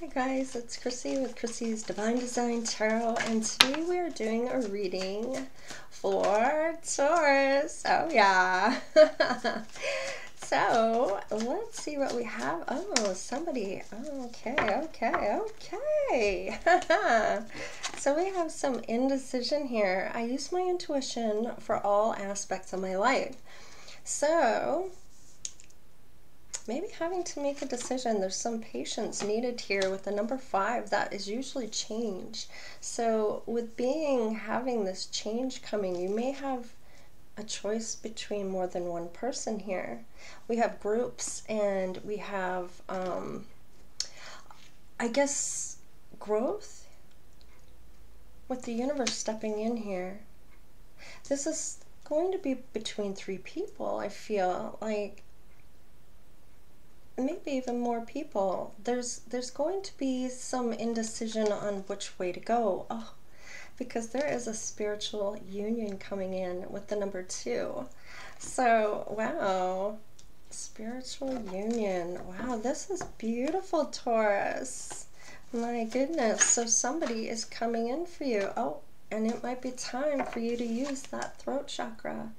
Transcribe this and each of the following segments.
Hi guys, it's Chrissie with Chrissie's Divine Design Tarot, and today we are doing a reading for Taurus. Oh yeah. so let's see what we have. Oh, somebody. Okay, okay, okay. so we have some indecision here. I use my intuition for all aspects of my life. So maybe having to make a decision. There's some patience needed here with the number five. That is usually change. So with being having this change coming, you may have a choice between more than one person here. We have groups and we have, um, I guess, growth with the universe stepping in here. This is going to be between three people, I feel like maybe even more people. There's there's going to be some indecision on which way to go. Oh, because there is a spiritual union coming in with the number two. So wow, spiritual union. Wow, this is beautiful, Taurus. My goodness. So somebody is coming in for you. Oh, and it might be time for you to use that throat chakra.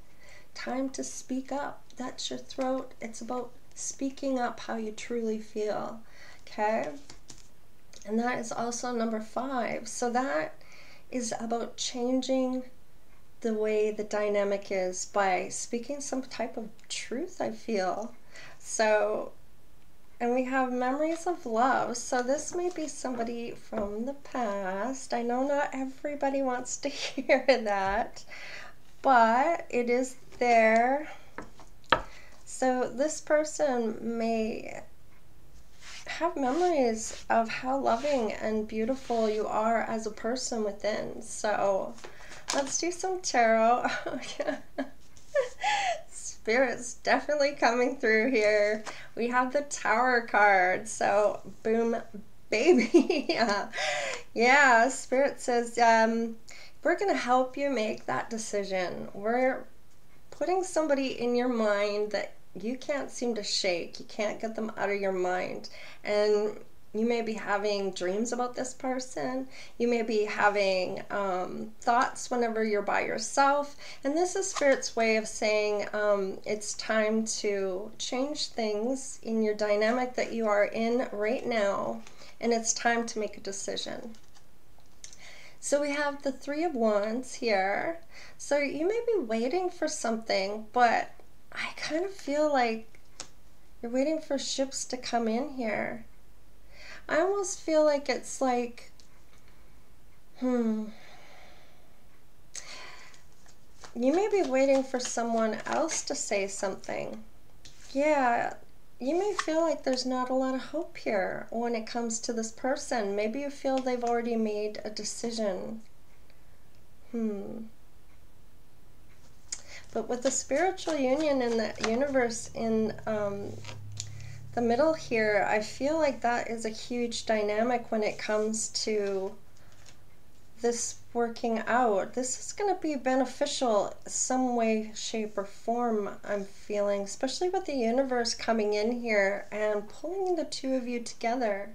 Time to speak up. That's your throat. It's about speaking up how you truly feel. Okay? And that is also number five. So that is about changing the way the dynamic is by speaking some type of truth, I feel. So, and we have memories of love. So this may be somebody from the past. I know not everybody wants to hear that, but it is there so this person may have memories of how loving and beautiful you are as a person within. So let's do some tarot. Spirit's definitely coming through here. We have the Tower card. So boom, baby. yeah. yeah, Spirit says, um, we're going to help you make that decision. We're putting somebody in your mind that you can't seem to shake. You can't get them out of your mind. And you may be having dreams about this person. You may be having um, thoughts whenever you're by yourself. And this is Spirit's way of saying um, it's time to change things in your dynamic that you are in right now. And it's time to make a decision. So we have the Three of Wands here. So you may be waiting for something, but I kind of feel like you're waiting for ships to come in here. I almost feel like it's like, hmm. You may be waiting for someone else to say something. Yeah, you may feel like there's not a lot of hope here when it comes to this person. Maybe you feel they've already made a decision. Hmm. But with the spiritual union and the universe in um, the middle here, I feel like that is a huge dynamic when it comes to this working out. This is going to be beneficial some way, shape, or form, I'm feeling, especially with the universe coming in here and pulling the two of you together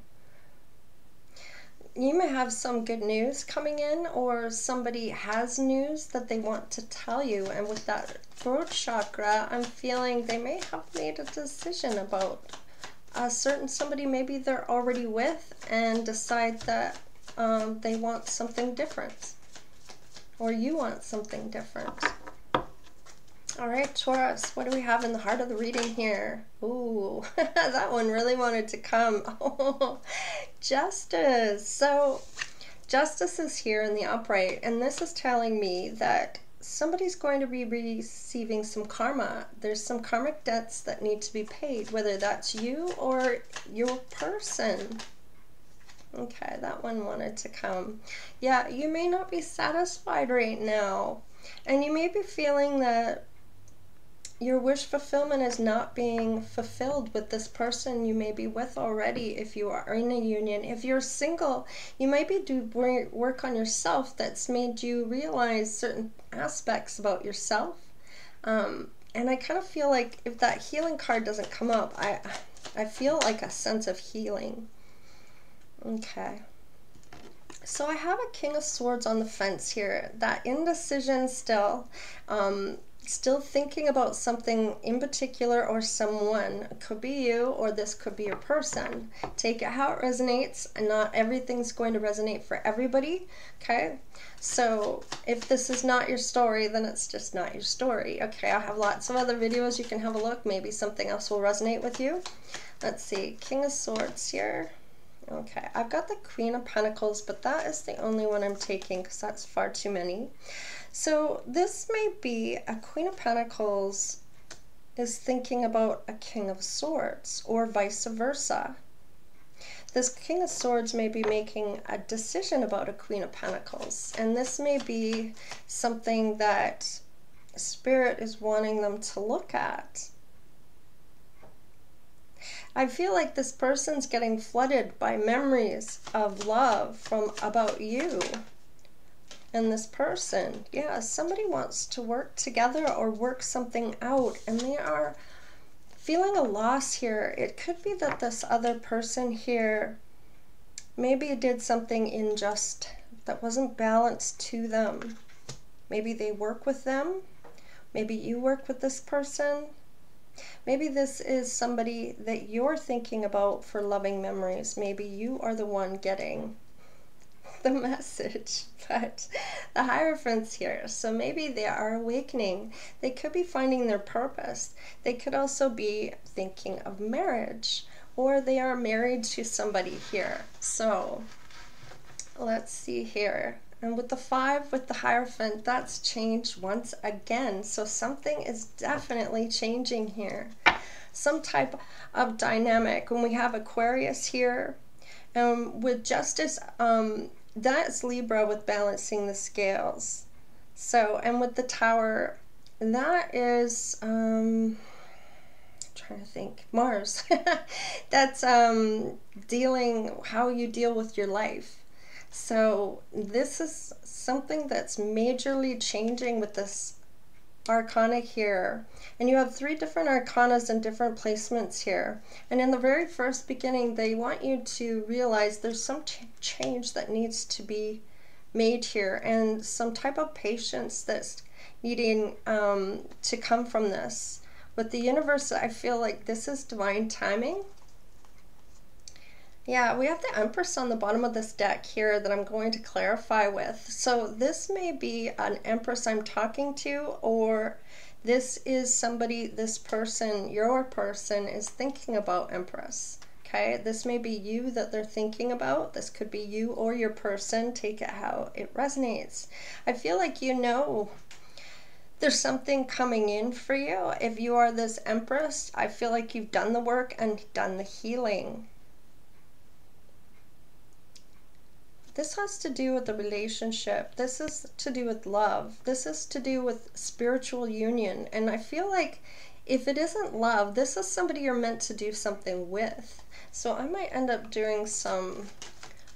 you may have some good news coming in or somebody has news that they want to tell you. And with that throat chakra i'm feeling they may have made a decision about a certain somebody maybe they're already with and decide that um, they want something different or you want something different all right, Taurus, what do we have in the heart of the reading here? Ooh, that one really wanted to come. Oh, justice. So, justice is here in the upright, and this is telling me that somebody's going to be receiving some karma. There's some karmic debts that need to be paid, whether that's you or your person. Okay, that one wanted to come. Yeah, you may not be satisfied right now. And you may be feeling that your wish fulfillment is not being fulfilled with this person you may be with already if you are in a union. If you're single, you might be doing work on yourself that's made you realize certain aspects about yourself. Um, and I kind of feel like if that healing card doesn't come up, I I feel like a sense of healing. Okay. So I have a King of Swords on the fence here. That indecision still. Um, still thinking about something in particular or someone. It could be you or this could be your person. Take it how it resonates and not everything's going to resonate for everybody. Okay. So if this is not your story, then it's just not your story. Okay. I have lots of other videos. You can have a look. Maybe something else will resonate with you. Let's see. King of Swords here. Okay, I've got the Queen of Pentacles, but that is the only one I'm taking because that's far too many. So this may be a Queen of Pentacles is thinking about a King of Swords or vice versa. This King of Swords may be making a decision about a Queen of Pentacles, and this may be something that Spirit is wanting them to look at. I feel like this person's getting flooded by memories of love from about you and this person. Yeah, somebody wants to work together or work something out and they are feeling a loss here. It could be that this other person here maybe did something unjust that wasn't balanced to them. Maybe they work with them. Maybe you work with this person. Maybe this is somebody that you're thinking about for loving memories. Maybe you are the one getting the message, but the Hierophants here. So maybe they are awakening. They could be finding their purpose. They could also be thinking of marriage or they are married to somebody here. So let's see here. And with the five, with the Hierophant, that's changed once again. So something is definitely changing here. Some type of dynamic. When we have Aquarius here, um, with Justice, um, that's Libra with balancing the scales. So, and with the tower, that is, um, trying to think, Mars. that's um, dealing, how you deal with your life. So this is something that's majorly changing with this arcana here. And you have three different arcanas and different placements here. And in the very first beginning, they want you to realize there's some ch change that needs to be made here and some type of patience that's needing um, to come from this. With the universe, I feel like this is divine timing. Yeah, we have the Empress on the bottom of this deck here that I'm going to clarify with. So this may be an Empress I'm talking to, or this is somebody, this person, your person is thinking about Empress. Okay, this may be you that they're thinking about. This could be you or your person. Take it how it resonates. I feel like you know there's something coming in for you. If you are this Empress, I feel like you've done the work and done the healing. This has to do with the relationship. This is to do with love. This is to do with spiritual union. And I feel like if it isn't love, this is somebody you're meant to do something with. So I might end up doing some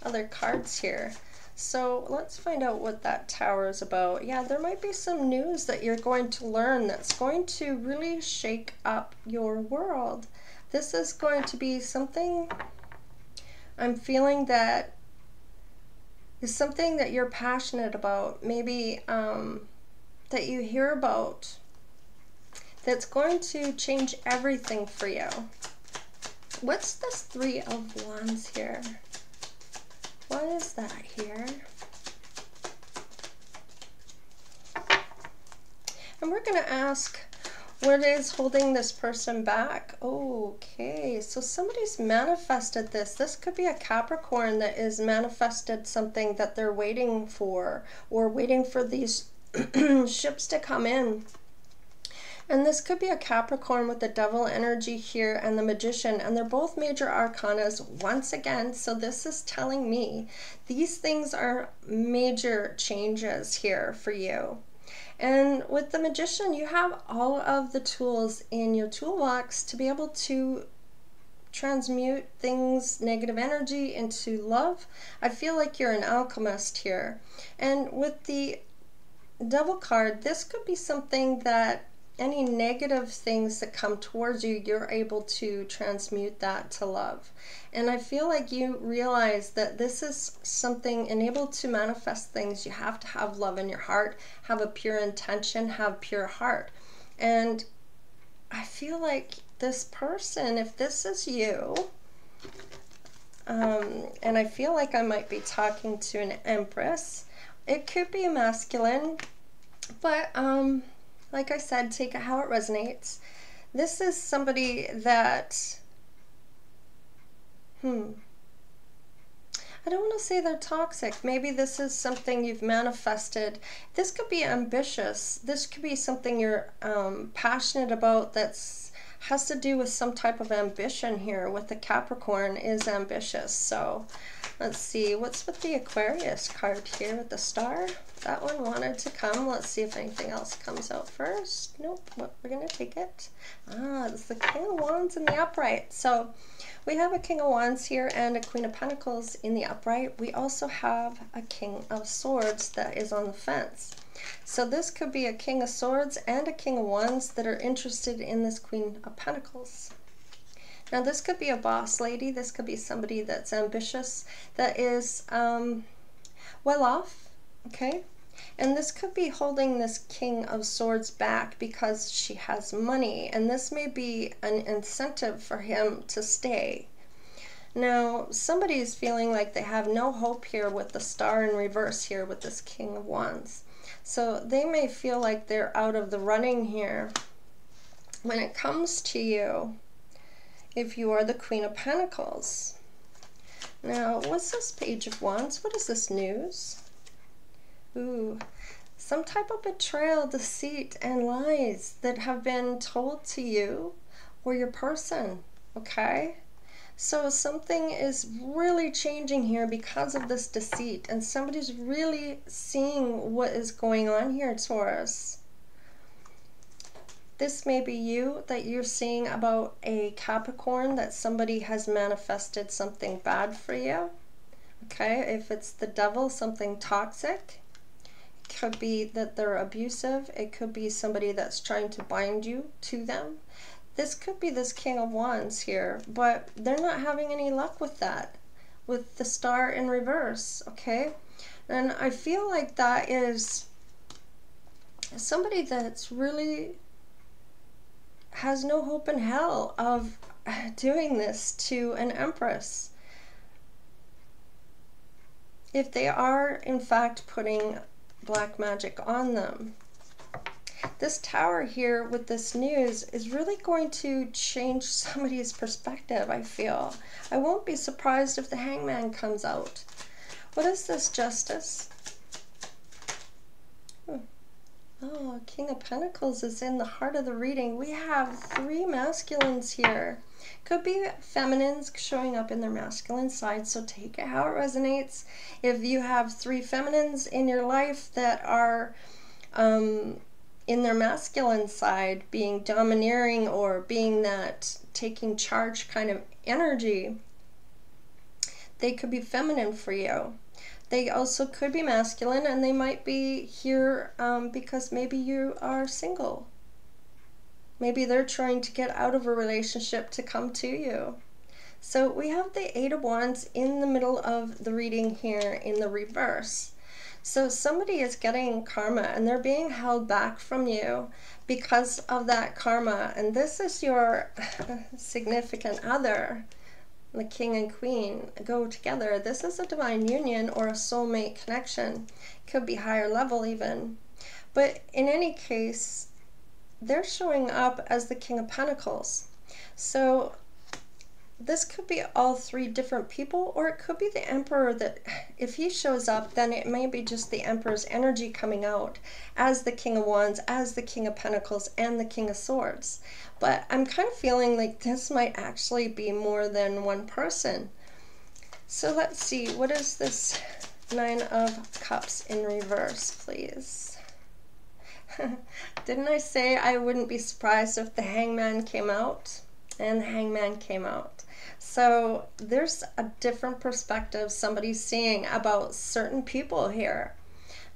other cards here. So let's find out what that tower is about. Yeah, there might be some news that you're going to learn that's going to really shake up your world. This is going to be something I'm feeling that is something that you're passionate about, maybe um, that you hear about, that's going to change everything for you. What's this Three of Wands here? What is that here? And we're going to ask what is holding this person back? Okay, so somebody's manifested this. This could be a Capricorn that is manifested something that they're waiting for or waiting for these ships to come in. And this could be a Capricorn with the devil energy here and the magician. And they're both major arcanas once again. So this is telling me these things are major changes here for you. And with the magician, you have all of the tools in your toolbox to be able to transmute things, negative energy, into love. I feel like you're an alchemist here. And with the devil card, this could be something that any negative things that come towards you, you're able to transmute that to love. And I feel like you realize that this is something, and able to manifest things, you have to have love in your heart, have a pure intention, have pure heart. And I feel like this person, if this is you, um, and I feel like I might be talking to an empress, it could be a masculine, but um, like I said, take it how it resonates. This is somebody that, hmm, I don't want to say they're toxic. Maybe this is something you've manifested. This could be ambitious. This could be something you're um, passionate about that's has to do with some type of ambition here with the Capricorn is ambitious. So let's see, what's with the Aquarius card here with the star? That one wanted to come. Let's see if anything else comes out first. Nope, we're going to take it. Ah, it's the King of Wands in the upright. So we have a King of Wands here and a Queen of Pentacles in the upright. We also have a King of Swords that is on the fence. So this could be a King of Swords and a King of Wands that are interested in this Queen of Pentacles. Now this could be a boss lady. This could be somebody that's ambitious, that is um, well off, okay? And this could be holding this King of Swords back because she has money. And this may be an incentive for him to stay. Now, somebody is feeling like they have no hope here with the star in reverse here with this King of Wands. So they may feel like they're out of the running here. When it comes to you, if you are the Queen of Pentacles. Now, what's this Page of Wands? What is this news? Ooh, some type of betrayal, deceit, and lies that have been told to you or your person, okay? So something is really changing here because of this deceit, and somebody's really seeing what is going on here, Taurus. This may be you that you're seeing about a Capricorn that somebody has manifested something bad for you. Okay, if it's the devil, something toxic. It could be that they're abusive. It could be somebody that's trying to bind you to them. This could be this King of Wands here, but they're not having any luck with that, with the star in reverse, okay? And I feel like that is somebody that's really has no hope in hell of doing this to an empress. If they are, in fact, putting black magic on them this tower here with this news is really going to change somebody's perspective, I feel. I won't be surprised if the hangman comes out. What is this, Justice? Hmm. Oh, King of Pentacles is in the heart of the reading. We have three masculines here. Could be feminines showing up in their masculine side, so take it how it resonates. If you have three feminines in your life that are um, in their masculine side being domineering or being that taking charge kind of energy, they could be feminine for you. They also could be masculine and they might be here um, because maybe you are single. Maybe they're trying to get out of a relationship to come to you. So we have the Eight of Wands in the middle of the reading here in the reverse. So somebody is getting karma and they're being held back from you because of that karma. And this is your significant other. The king and queen go together. This is a divine union or a soulmate connection. Could be higher level even. But in any case, they're showing up as the king of pentacles. So this could be all three different people, or it could be the Emperor that, if he shows up, then it may be just the Emperor's energy coming out as the King of Wands, as the King of Pentacles, and the King of Swords. But I'm kind of feeling like this might actually be more than one person. So let's see, what is this Nine of Cups in reverse, please? Didn't I say I wouldn't be surprised if the Hangman came out? And Hangman came out. So there's a different perspective somebody's seeing about certain people here.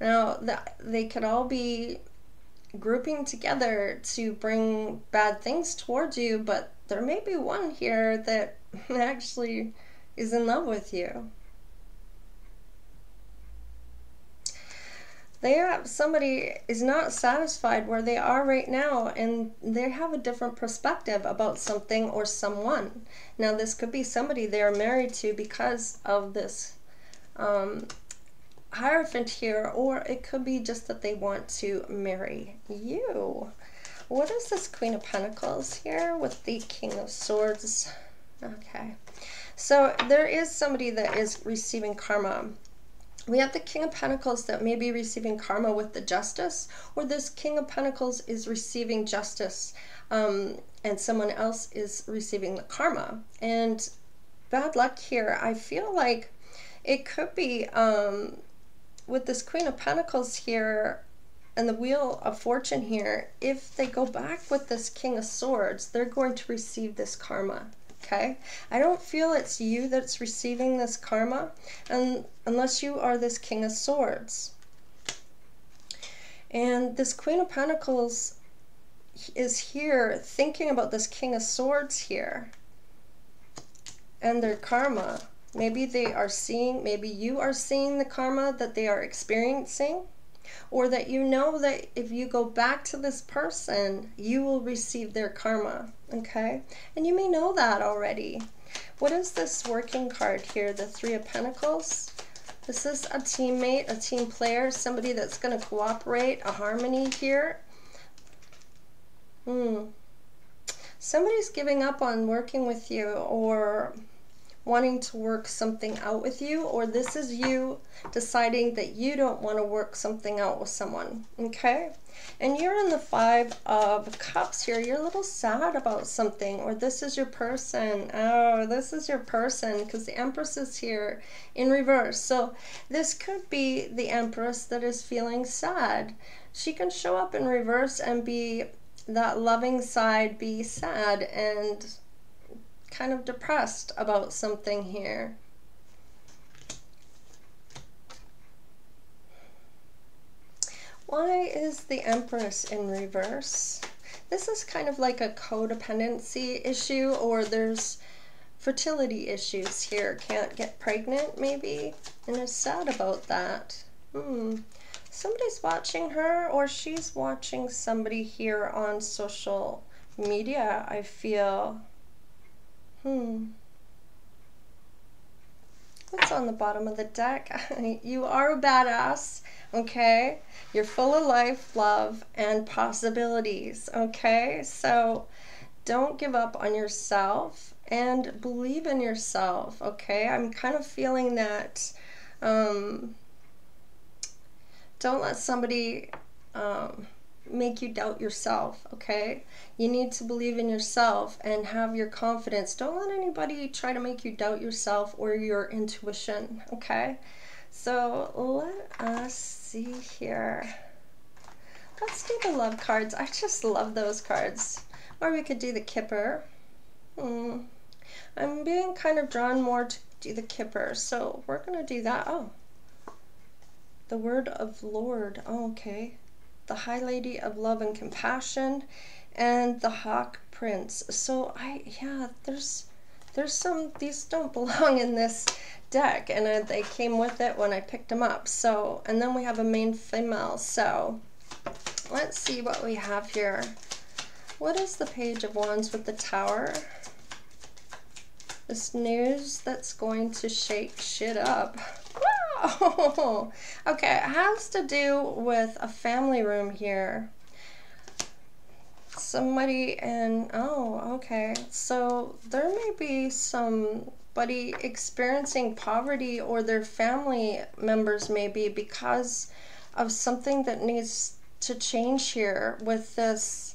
Now, they could all be grouping together to bring bad things towards you, but there may be one here that actually is in love with you. They have somebody is not satisfied where they are right now and they have a different perspective about something or someone. Now this could be somebody they are married to because of this um, Hierophant here, or it could be just that they want to marry you. What is this Queen of Pentacles here with the King of Swords? Okay. So there is somebody that is receiving karma. We have the King of Pentacles that may be receiving karma with the Justice, or this King of Pentacles is receiving justice um, and someone else is receiving the karma. And bad luck here, I feel like it could be um, with this Queen of Pentacles here and the Wheel of Fortune here, if they go back with this King of Swords, they're going to receive this karma. Okay? I don't feel it's you that's receiving this karma and unless you are this King of Swords. And this Queen of Pentacles is here thinking about this King of Swords here and their karma. Maybe they are seeing, maybe you are seeing the karma that they are experiencing, or that you know that if you go back to this person, you will receive their karma, okay? And you may know that already. What is this working card here, the Three of Pentacles? This is a teammate, a team player, somebody that's going to cooperate, a harmony here. Hmm. Somebody's giving up on working with you or wanting to work something out with you, or this is you deciding that you don't want to work something out with someone, okay? And you're in the Five of Cups here. You're a little sad about something, or this is your person. Oh, this is your person, because the Empress is here in reverse. So this could be the Empress that is feeling sad. She can show up in reverse and be that loving side, be sad, and kind of depressed about something here. Why is the Empress in reverse? This is kind of like a codependency issue or there's fertility issues here. Can't get pregnant maybe and is sad about that. Hmm. Somebody's watching her or she's watching somebody here on social media, I feel. Hmm. What's on the bottom of the deck? you are a badass, okay? You're full of life, love, and possibilities, okay? So don't give up on yourself and believe in yourself, okay? I'm kind of feeling that um, don't let somebody um, make you doubt yourself, okay? You need to believe in yourself and have your confidence. Don't let anybody try to make you doubt yourself or your intuition, okay? So let us see here. Let's do the love cards. I just love those cards. Or we could do the Kipper. Hmm. I'm being kind of drawn more to do the Kipper, so we're going to do that. Oh, the word of Lord. Oh, okay the High Lady of Love and Compassion, and the Hawk Prince. So I, yeah, there's, there's some, these don't belong in this deck, and uh, they came with it when I picked them up. So, and then we have a main female. So, let's see what we have here. What is the Page of Wands with the Tower? This news that's going to shake shit up. Oh, okay, it has to do with a family room here. Somebody in, oh, okay. So there may be somebody experiencing poverty or their family members maybe because of something that needs to change here with this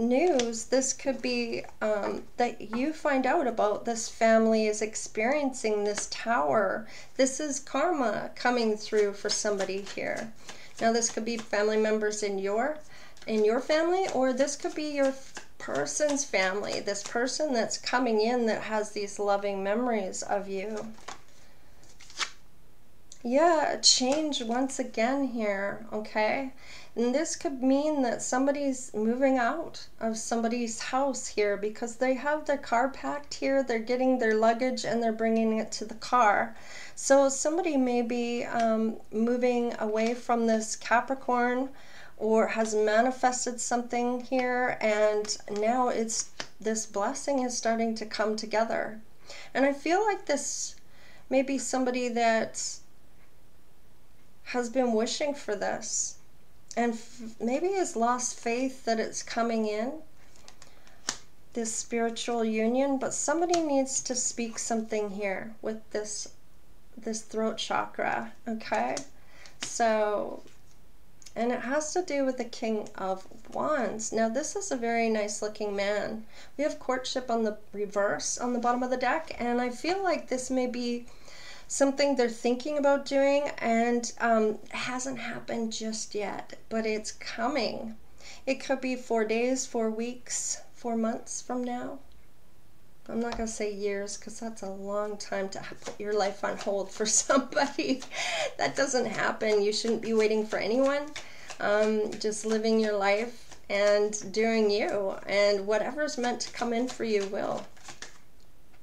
news, this could be um, that you find out about this family is experiencing this tower. This is karma coming through for somebody here. Now this could be family members in your in your family or this could be your person's family. This person that's coming in that has these loving memories of you. yeah, change once again here, okay? And this could mean that somebody's moving out of somebody's house here because they have their car packed here, they're getting their luggage and they're bringing it to the car. So somebody may be um, moving away from this Capricorn or has manifested something here and now it's this blessing is starting to come together. And I feel like this may be somebody that has been wishing for this and maybe has lost faith that it's coming in this spiritual union but somebody needs to speak something here with this this throat chakra okay? So and it has to do with the king of wands. Now this is a very nice looking man. We have courtship on the reverse on the bottom of the deck and i feel like this may be something they're thinking about doing and um, hasn't happened just yet, but it's coming. It could be four days, four weeks, four months from now. I'm not going to say years because that's a long time to put your life on hold for somebody. that doesn't happen. You shouldn't be waiting for anyone. Um, just living your life and doing you, and whatever's meant to come in for you will.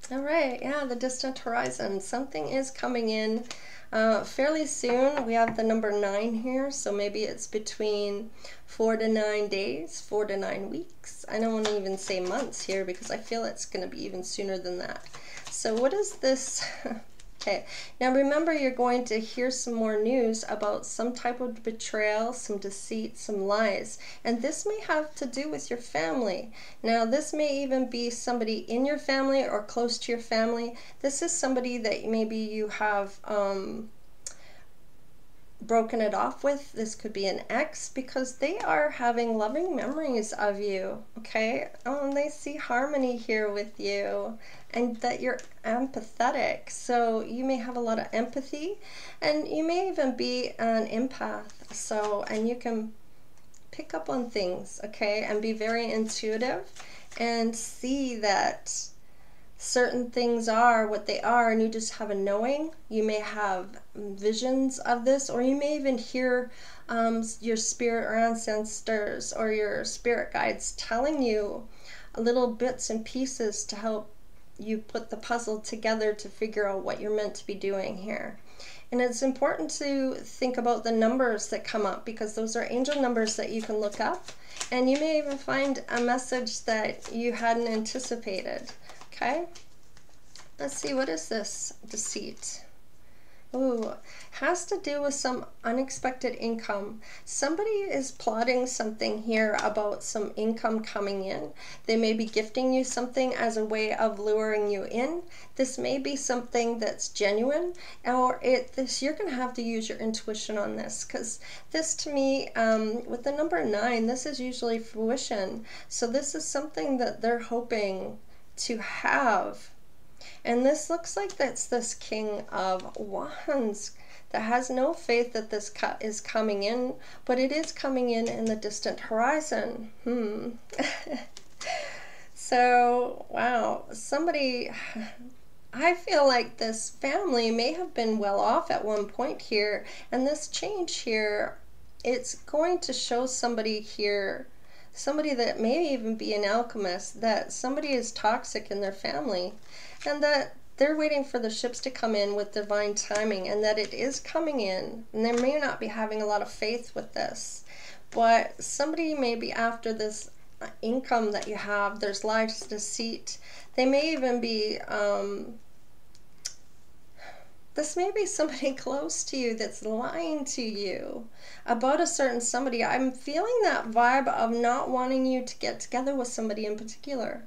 All right, yeah, the distant horizon. Something is coming in uh, fairly soon. We have the number nine here, so maybe it's between four to nine days, four to nine weeks. I don't want to even say months here because I feel it's going to be even sooner than that. So what is this? Okay, now remember you're going to hear some more news about some type of betrayal, some deceit, some lies, and this may have to do with your family. Now this may even be somebody in your family or close to your family. This is somebody that maybe you have um, broken it off with. This could be an ex because they are having loving memories of you, okay? And they see harmony here with you and that you're empathetic. So you may have a lot of empathy and you may even be an empath. So, and you can pick up on things, okay? And be very intuitive and see that certain things are what they are and you just have a knowing. You may have visions of this or you may even hear um, your spirit or ancestors or your spirit guides telling you little bits and pieces to help you put the puzzle together to figure out what you're meant to be doing here. And it's important to think about the numbers that come up because those are angel numbers that you can look up. And you may even find a message that you hadn't anticipated. Okay? Let's see, what is this deceit? Ooh, has to do with some unexpected income. Somebody is plotting something here about some income coming in. They may be gifting you something as a way of luring you in. This may be something that's genuine, or it this you're going to have to use your intuition on this because this to me, um, with the number nine, this is usually fruition. So this is something that they're hoping to have and this looks like that's this King of Wands that has no faith that this cut is coming in, but it is coming in in the distant horizon. Hmm. so, wow, somebody. I feel like this family may have been well off at one point here, and this change here, it's going to show somebody here somebody that may even be an alchemist, that somebody is toxic in their family, and that they're waiting for the ships to come in with divine timing, and that it is coming in. And they may not be having a lot of faith with this, but somebody may be after this income that you have. There's lies, deceit. They may even be um, this may be somebody close to you that's lying to you about a certain somebody. I'm feeling that vibe of not wanting you to get together with somebody in particular.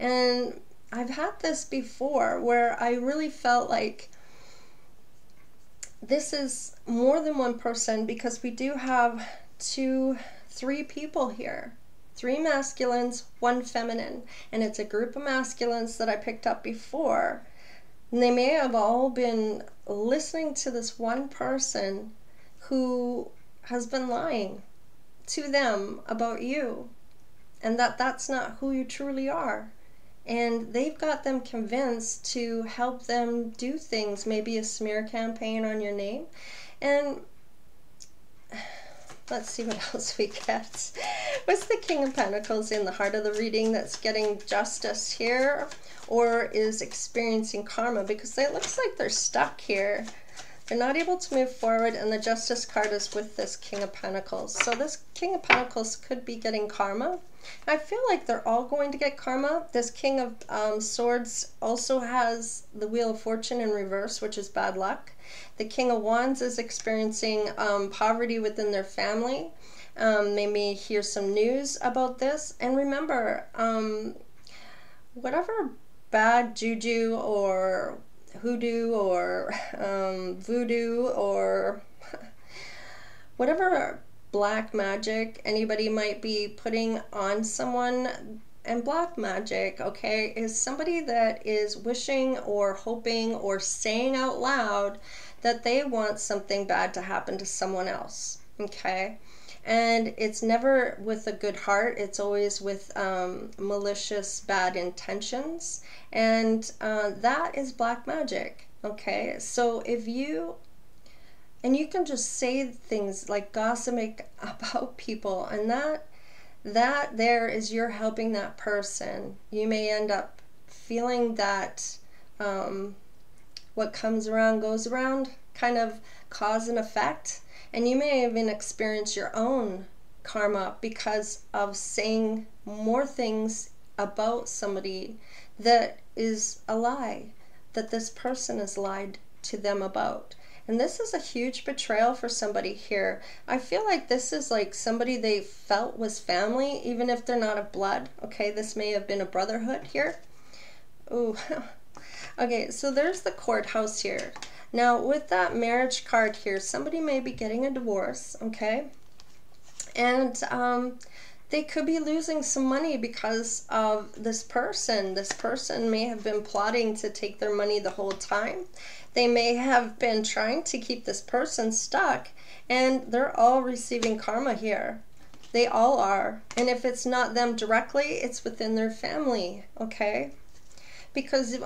And I've had this before where I really felt like this is more than one person because we do have two, three people here. Three masculines, one feminine. And it's a group of masculines that I picked up before and they may have all been listening to this one person who has been lying to them about you and that that's not who you truly are. and they've got them convinced to help them do things, maybe a smear campaign on your name. And let's see what else we get. What's the King of Pentacles in the heart of the reading that's getting justice here or is experiencing karma? Because it looks like they're stuck here. They're not able to move forward, and the Justice card is with this King of Pentacles. So this King of Pentacles could be getting karma. I feel like they're all going to get karma. This King of um, Swords also has the Wheel of Fortune in reverse, which is bad luck. The King of Wands is experiencing um, poverty within their family. Um, they may hear some news about this. And remember, um, whatever bad juju or hoodoo or um, voodoo or whatever black magic anybody might be putting on someone and black magic okay is somebody that is wishing or hoping or saying out loud that they want something bad to happen to someone else okay? And it's never with a good heart it's always with um, malicious bad intentions. And uh, that is black magic okay? So if you and you can just say things like gossiping about people and that that there is you're helping that person you may end up feeling that um, what comes around goes around kind of cause and effect and you may even experience your own karma because of saying more things about somebody that is a lie, that this person has lied to them about. And this is a huge betrayal for somebody here. I feel like this is like somebody they felt was family, even if they're not of blood. Okay, this may have been a brotherhood here. Ooh. okay, so there's the courthouse here. Now, with that marriage card here, somebody may be getting a divorce, okay? And um, they could be losing some money because of this person. This person may have been plotting to take their money the whole time. They may have been trying to keep this person stuck, and they're all receiving karma here. They all are. And if it's not them directly, it's within their family, okay? Because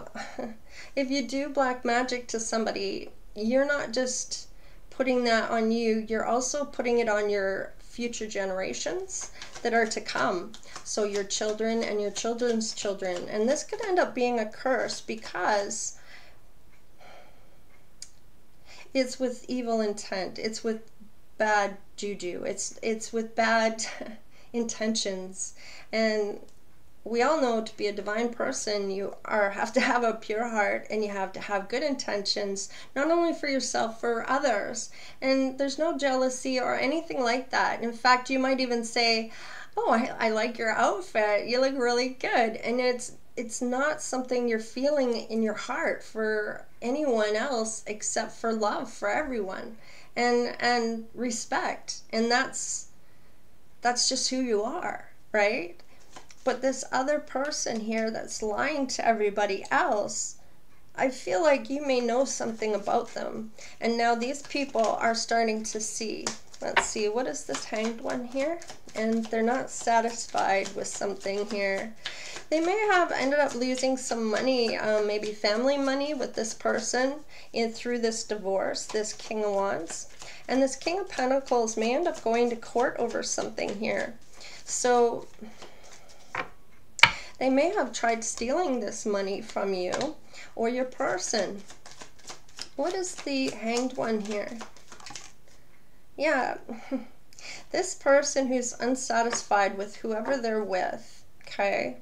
if, you do black magic to somebody, you're not just putting that on you, you're also putting it on your future generations that are to come. So your children and your children's children. And this could end up being a curse because it's with evil intent. It's with bad juju. It's it's with bad intentions. And we all know to be a divine person you are have to have a pure heart and you have to have good intentions not only for yourself for others. And there's no jealousy or anything like that. In fact you might even say oh I, I like your outfit. You look really good. And it's it's not something you're feeling in your heart for anyone else except for love for everyone. And and respect. And that's that's just who you are right but this other person here that's lying to everybody else, I feel like you may know something about them. And now these people are starting to see. Let's see, what is this hanged one here? And they're not satisfied with something here. They may have ended up losing some money, um, maybe family money with this person in through this divorce, this King of Wands. And this King of Pentacles may end up going to court over something here. So they may have tried stealing this money from you or your person. What is the hanged one here? Yeah, this person who's unsatisfied with whoever they're with, okay?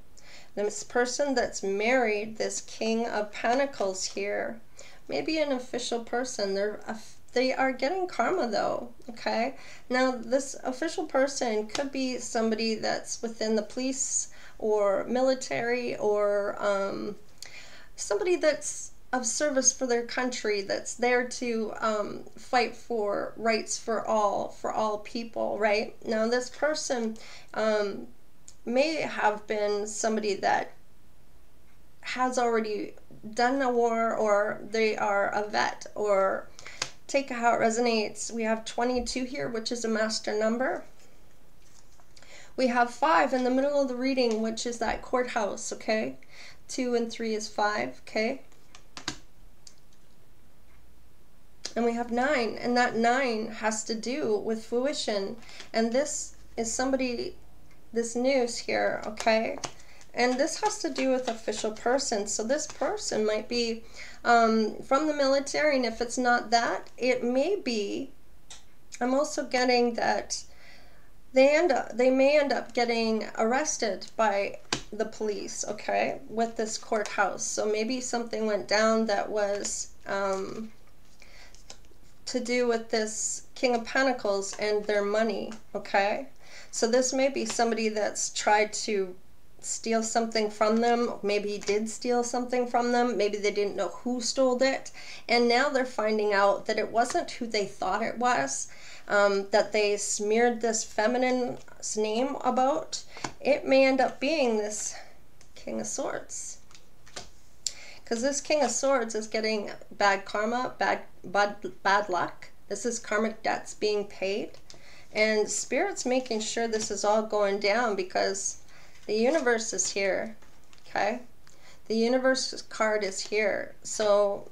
This person that's married, this King of Pentacles here, maybe an official person. They're they are getting karma though, okay? Now, this official person could be somebody that's within the police or military or um, somebody that's of service for their country that's there to um, fight for rights for all for all people right? Now this person um, may have been somebody that has already done a war or they are a vet or take how it resonates. We have 22 here which is a master number We have five in the middle of the reading, which is that courthouse, okay? Two and three is five, okay? And we have nine, and that nine has to do with fruition. And this is somebody, this news here, okay? And this has to do with official person. So this person might be um, from the military, and if it's not that, it may be. I'm also getting that they end up, they may end up getting arrested by the police, okay, with this courthouse. So maybe something went down that was um, to do with this King of Pentacles and their money, okay? So this may be somebody that's tried to steal something from them. Maybe did steal something from them. Maybe they didn't know who stole it. And now they're finding out that it wasn't who they thought it was, um, that they smeared this feminine name about. It may end up being this King of Swords. Because this King of Swords is getting bad karma, bad, bad, bad luck. This is karmic debts being paid. And Spirit's making sure this is all going down because the universe is here, okay? The universe card is here. So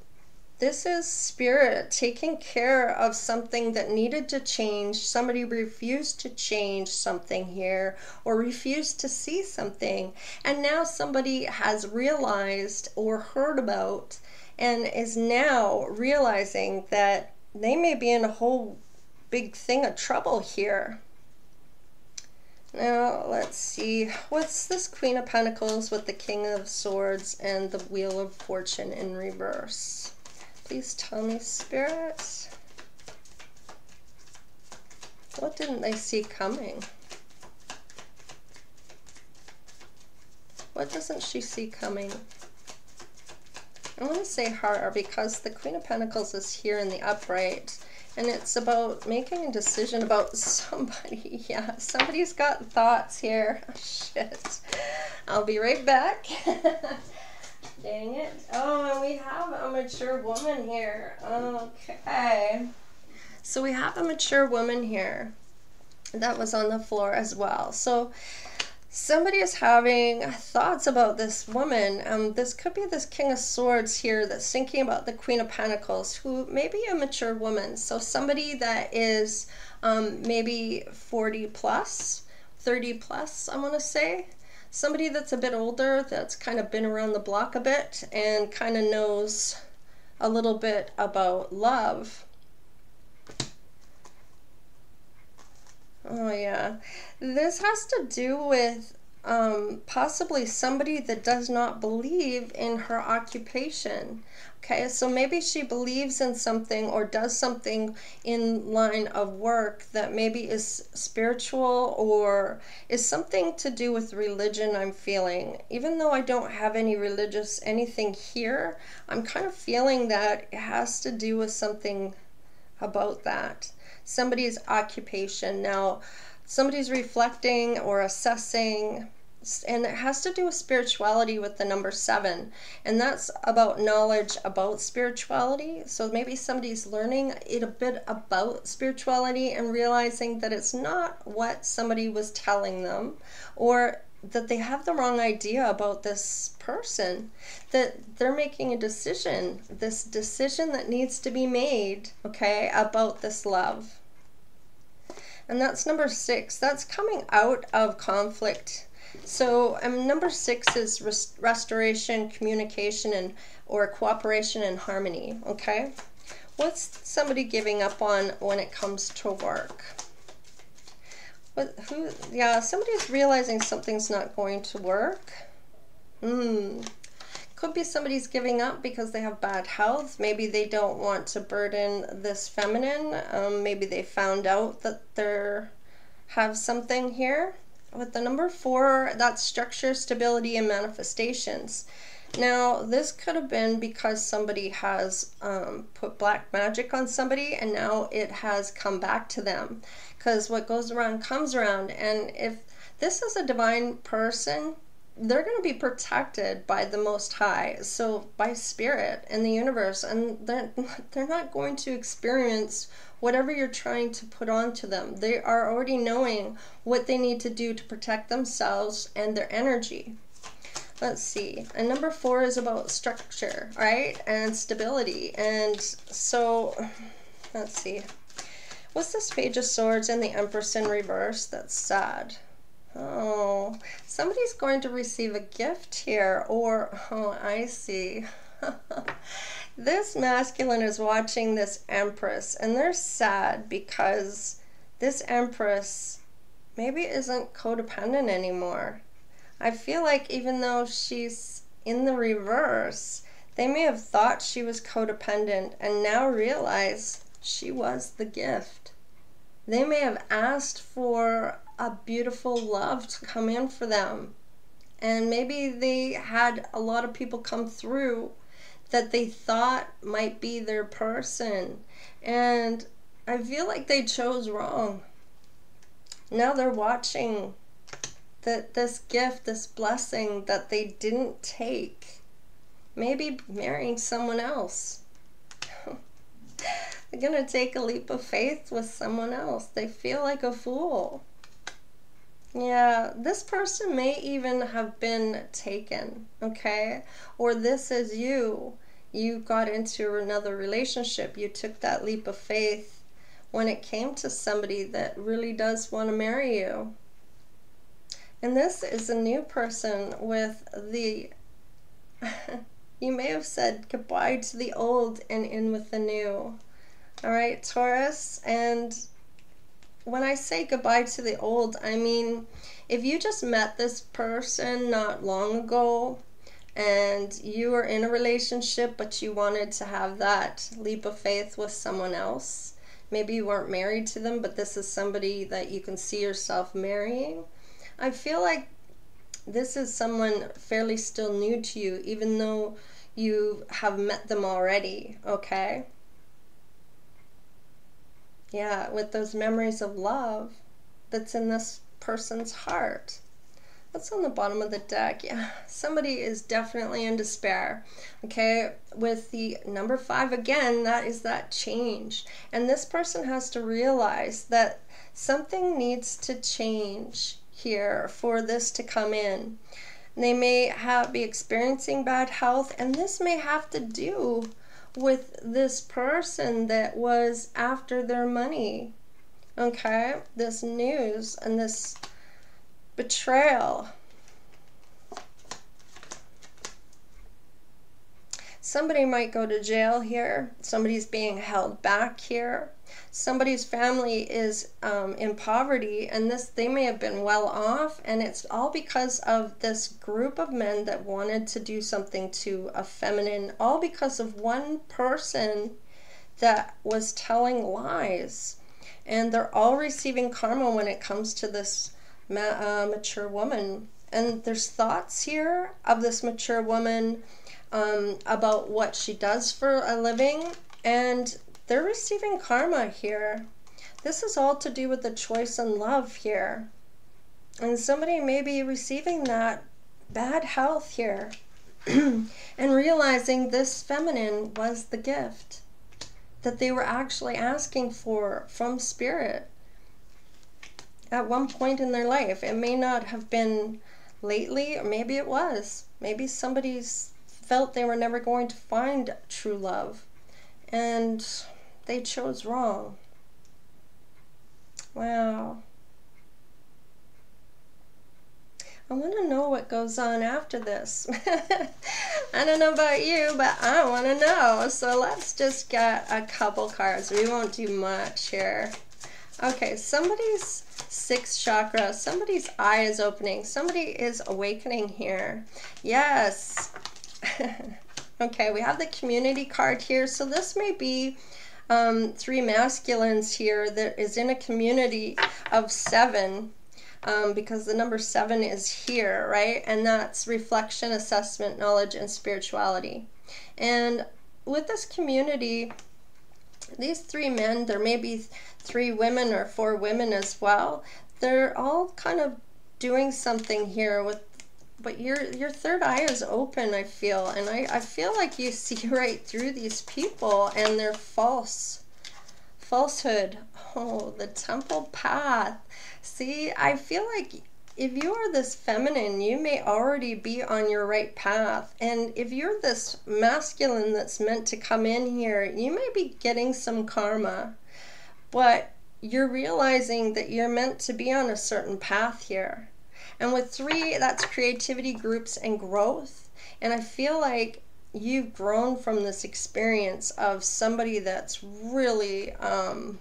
this is spirit taking care of something that needed to change. Somebody refused to change something here or refused to see something. And now somebody has realized or heard about and is now realizing that they may be in a whole big thing of trouble here. Now, let's see. What's this Queen of Pentacles with the King of Swords and the Wheel of Fortune in reverse? Please tell me, spirits. What didn't they see coming? What doesn't she see coming? I want to say her because the Queen of Pentacles is here in the upright and it's about making a decision about somebody. Yeah, somebody's got thoughts here. Oh, shit. I'll be right back. Dang it. Oh, and we have a mature woman here. Okay. So we have a mature woman here that was on the floor as well. So somebody is having thoughts about this woman. Um, this could be this King of Swords here that's thinking about the Queen of Pentacles, who may be a mature woman. So somebody that is um, maybe 40 plus, 30 plus, I want to say. Somebody that's a bit older, that's kind of been around the block a bit and kind of knows a little bit about love. Oh, yeah. This has to do with um, possibly somebody that does not believe in her occupation. Okay, so maybe she believes in something or does something in line of work that maybe is spiritual or is something to do with religion, I'm feeling. Even though I don't have any religious anything here, I'm kind of feeling that it has to do with something about that somebody's occupation. Now, somebody's reflecting or assessing, and it has to do with spirituality with the number seven, and that's about knowledge about spirituality. So maybe somebody's learning it a bit about spirituality and realizing that it's not what somebody was telling them, or that they have the wrong idea about this person that they're making a decision this decision that needs to be made okay about this love and that's number six. That's coming out of conflict. So um, number six is res restoration, communication, and or cooperation and harmony. Okay, what's somebody giving up on when it comes to work? What? Who? Yeah, somebody's realizing something's not going to work. Hmm. Could be somebody's giving up because they have bad health. Maybe they don't want to burden this feminine. Um, maybe they found out that they have something here. With the number four, that's structure, stability, and manifestations. Now, this could have been because somebody has um, put black magic on somebody and now it has come back to them. Because what goes around comes around. And if this is a divine person, they're going to be protected by the most high so by spirit and the universe and they're they're not going to experience whatever you're trying to put onto them. They are already knowing what they need to do to protect themselves and their energy. Let's see. And number four is about structure right? And stability. And so let's see. What's this page of swords and the empress in reverse? That's sad. Oh, somebody's going to receive a gift here, or, oh, I see. this masculine is watching this empress, and they're sad because this empress maybe isn't codependent anymore. I feel like even though she's in the reverse, they may have thought she was codependent and now realize she was the gift. They may have asked for a beautiful love to come in for them. And maybe they had a lot of people come through that they thought might be their person. And I feel like they chose wrong. Now they're watching that this gift, this blessing that they didn't take, maybe marrying someone else. they're going to take a leap of faith with someone else. They feel like a fool. Yeah, this person may even have been taken, okay? Or this is you. You got into another relationship. You took that leap of faith when it came to somebody that really does want to marry you. And this is a new person with the. you may have said goodbye to the old and in with the new. All right, Taurus. And when I say goodbye to the old, I mean if you just met this person not long ago and you were in a relationship but you wanted to have that leap of faith with someone else, maybe you weren't married to them, but this is somebody that you can see yourself marrying. I feel like this is someone fairly still new to you, even though you have met them already, okay? Yeah, with those memories of love that's in this person's heart. That's on the bottom of the deck? Yeah, somebody is definitely in despair. Okay, with the number five again, that is that change. And this person has to realize that something needs to change here for this to come in. They may have be experiencing bad health, and this may have to do with this person that was after their money. Okay? This news and this betrayal. Somebody might go to jail here. Somebody's being held back here. Somebody's family is um, in poverty and this they may have been well off and it's all because of this group of men that wanted to do something to a feminine all because of one person that was telling lies. And they're all receiving karma when it comes to this ma- uh, mature woman. And there's thoughts here of this mature woman um, about what she does for a living and they're receiving karma here. This is all to do with the choice and love here. And somebody may be receiving that bad health here and realizing this feminine was the gift that they were actually asking for from spirit at one point in their life. It may not have been lately, or maybe it was. Maybe somebody's felt they were never going to find true love. And they chose wrong. Wow. I want to know what goes on after this. I don't know about you, but I want to know. So let's just get a couple cards. We won't do much here. Okay, somebody's sixth chakra, somebody's eye is opening. Somebody is awakening here. Yes. okay, we have the community card here. So this may be um, three masculines here that is in a community of seven um, because the number seven is here, right? And that's reflection, assessment, knowledge, and spirituality. And with this community, these three men, there may be three women or four women as well, they're all kind of doing something here with but your your third eye is open i feel and i i feel like you see right through these people and their false. Falsehood. Oh the temple path. See i feel like if you are this feminine you may already be on your right path. And if you're this masculine that's meant to come in here you may be getting some karma but you're realizing that you're meant to be on a certain path here and with three, that's creativity groups and growth. And I feel like you've grown from this experience of somebody that's really um,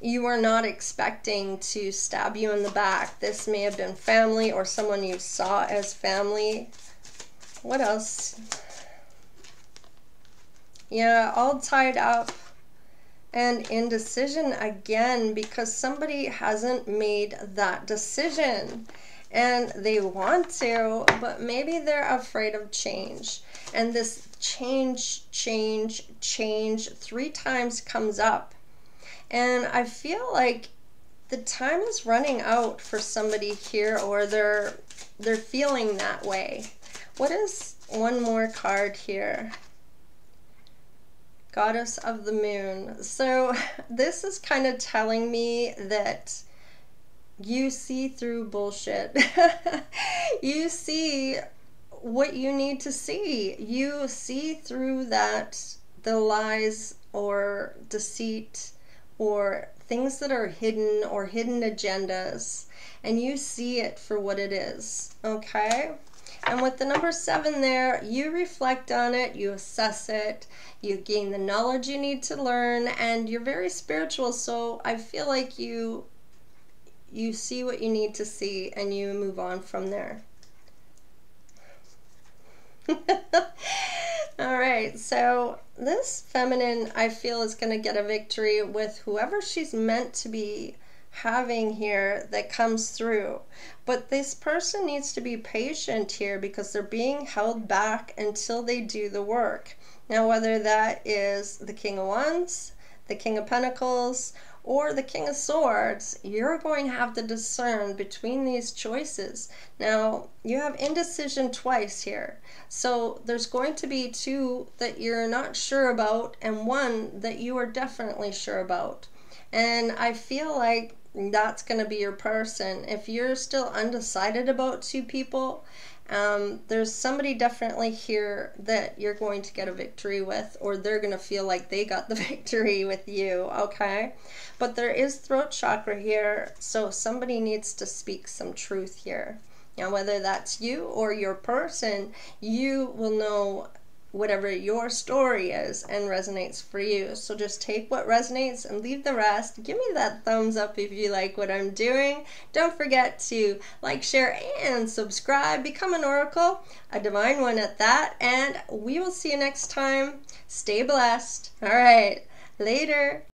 you are not expecting to stab you in the back. This may have been family or someone you saw as family. What else? Yeah, all tied up and indecision again because somebody hasn't made that decision and they want to, but maybe they're afraid of change. And this change, change, change three times comes up. And I feel like the time is running out for somebody here or they're they're feeling that way. What is one more card here? Goddess of the moon. So this is kind of telling me that you see through bullshit. you see what you need to see. You see through that the lies or deceit or things that are hidden or hidden agendas and you see it for what it is. Okay? And with the number seven there, you reflect on it, you assess it, you gain the knowledge you need to learn, and you're very spiritual. So I feel like you you see what you need to see and you move on from there. All right, so this feminine I feel is going to get a victory with whoever she's meant to be having here that comes through. But this person needs to be patient here because they're being held back until they do the work. Now, whether that is the King of Wands, the King of Pentacles, or the King of Swords, you're going to have to discern between these choices. Now, you have indecision twice here. So there's going to be two that you're not sure about and one that you are definitely sure about. And I feel like that's going to be your person. If you're still undecided about two people, um, there's somebody definitely here that you're going to get a victory with, or they're going to feel like they got the victory with you, okay? But there is throat chakra here, so somebody needs to speak some truth here. Now, whether that's you or your person, you will know whatever your story is and resonates for you. So just take what resonates and leave the rest. Give me that thumbs up if you like what I'm doing. Don't forget to like, share, and subscribe. Become an oracle, a divine one at that. And we will see you next time. Stay blessed. All right. Later.